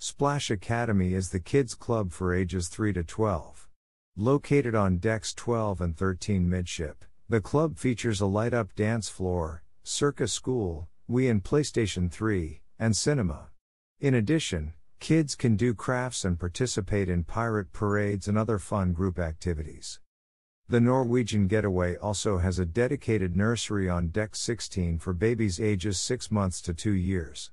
Splash Academy is the kids' club for ages 3 to 12. Located on decks 12 and 13 midship, the club features a light up dance floor, circus school, Wii and PlayStation 3, and cinema. In addition, kids can do crafts and participate in pirate parades and other fun group activities. The Norwegian Getaway also has a dedicated nursery on deck 16 for babies ages 6 months to 2 years.